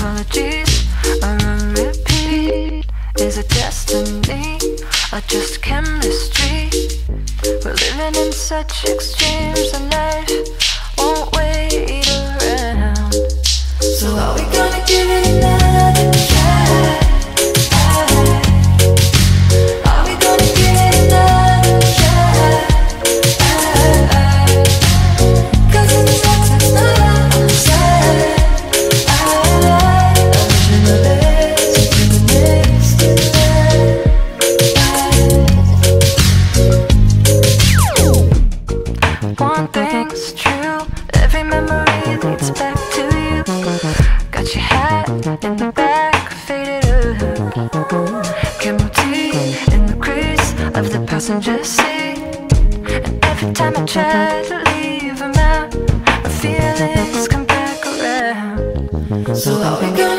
apologies are on repeat. Is it destiny or just chemistry? We're living in such extremes, and life thing's true, every memory leads back to you. Got your hat in the back, faded up. Camel in the crease of the passenger seat. And every time I try to leave them out, my feelings come back around. So are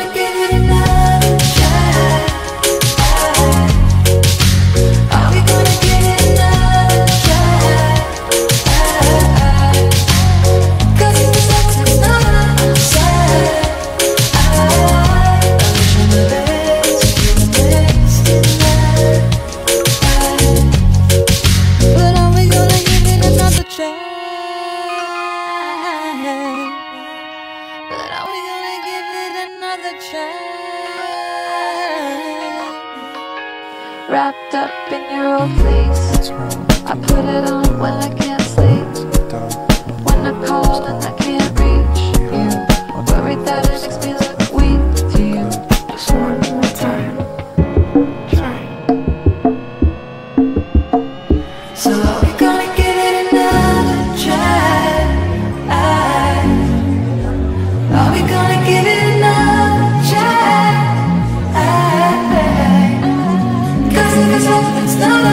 Wrapped up in your old fleece, I put it on when I can't sleep. When I call and I love,